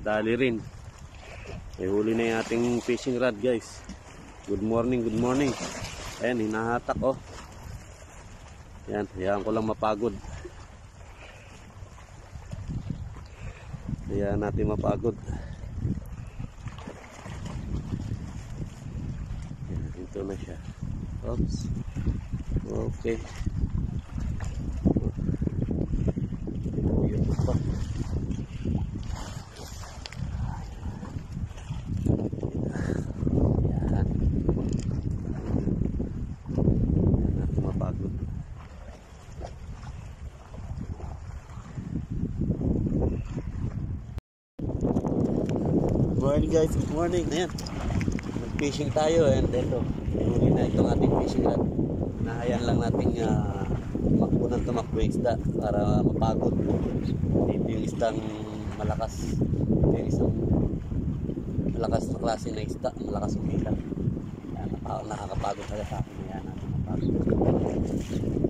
Dali rin. May huli na yung ating fishing rod guys. Good morning, good morning. Ayan, hinahatak oh. Yan, hayaan ko lang mapagod. Hayaan natin mapagod. Yan, ito na siya. Oops. Okay. Yun pa. Yan. Yan natin mapagod. Morning guys, good morning. Ayan. Mag-fishing tayo and ito, huli na itong ating fishing rod. Nahayaan lang natin uh, tumakbo ng tumakbo yung isda para mapagod. Dito yung isdang malakas. Ito yung isang malakas na klase na isda, malakas umila. Yan, naka- nakakapagod talaga sa akin. Ayan natin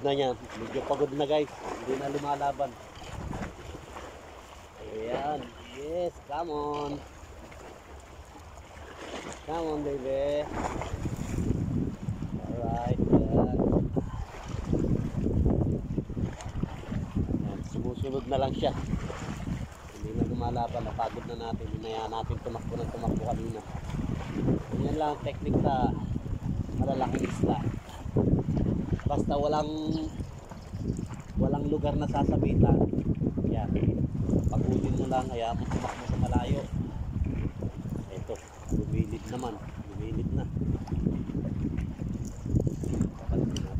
na niya. Medyo pagod na guys. Hindi na lumalaban. Ayan. Yes, come on. Come on, baby. Alright. Yan. Yan. Sumusunod na lang siya. Hindi na lumalaban. Napagod na natin. Hinayaan natin tumakbo ng tumakbo kanina. Yan lang ang technique sa malalaking isla basta walang walang lugar na sasabitan. Yan. Pagulin mo lang hayaan mo tumakbo sa malayo. Eto lumilid naman. Lumilid na Papalit natin.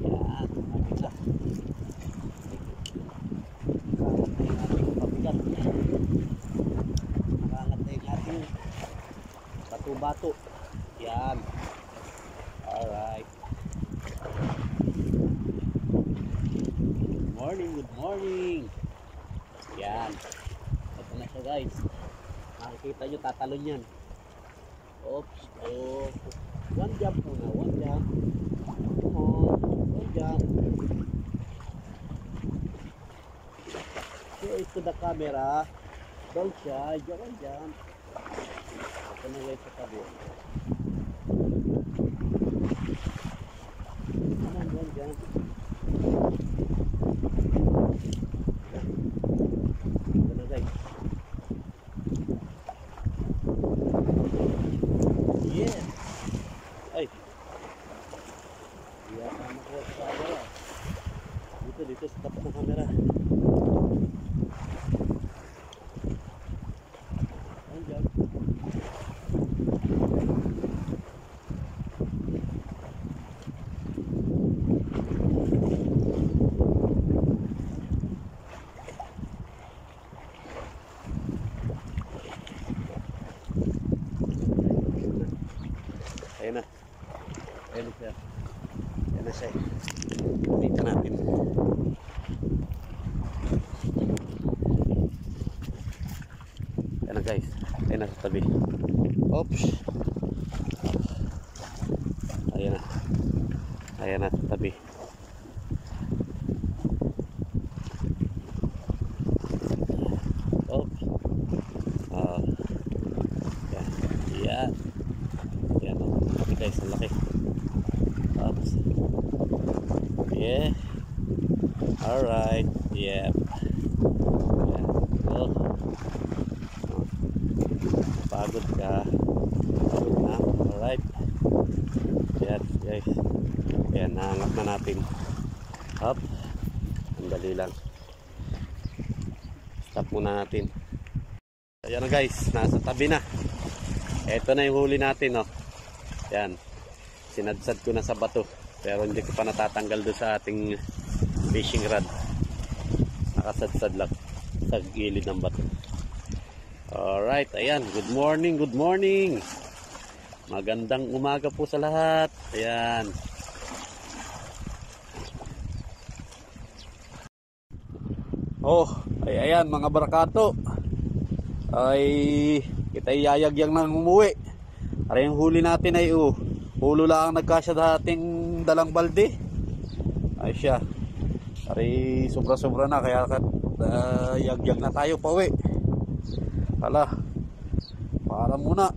yan malapit na pabigat Marangat na yung ating bato-bato. Yan. Alright. Good morning, good morning. Yan. Ito na siya guys. Makikita nyo, tatalon yan. Oops. Oh. One jump muna, one jump. Come on. One jump. Show it to the camera. Don't shy, jangan jump. Camera. Dito, dito sa tapat ng camera. Don't jump. Ayan na. Na siya. Ayan na siya. Dito natin. Ayan na guys. Ayan na sa tabi. Oops. Ayan na. Ayan na tabi. Oops. Ah. yan. Yan. Yan o. Laki guys. Ang laki. Oops. Yeah. Alright. Yep. Yan. Go. Pagod ka. Pagod na. Alright. Yan guys. Yan. Nahangat na natin. Hop. Ang dali lang. Stop muna natin. Ayan na guys, nasa tabi na. Ito na yung huli natin, oh. Yan. Sinadsad ko na sa bato. Pero hindi ko pa natatanggal doon sa ating fishing rod. Nakasadsad lang sa gilid ng bato. Alright, ayan. Good morning, good morning. Magandang umaga po sa lahat. Ayan. Oh, ay ayan mga barakato. Ay kita iyayagyang nang umuwi. Para yung huli natin ay oh, hulo lang ang nagkasya sa ating dalang balde. Ay siya. Ari sobra-sobra na kaya uh, yagyag na tayo pa uwi. Hala. Para muna.